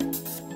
Música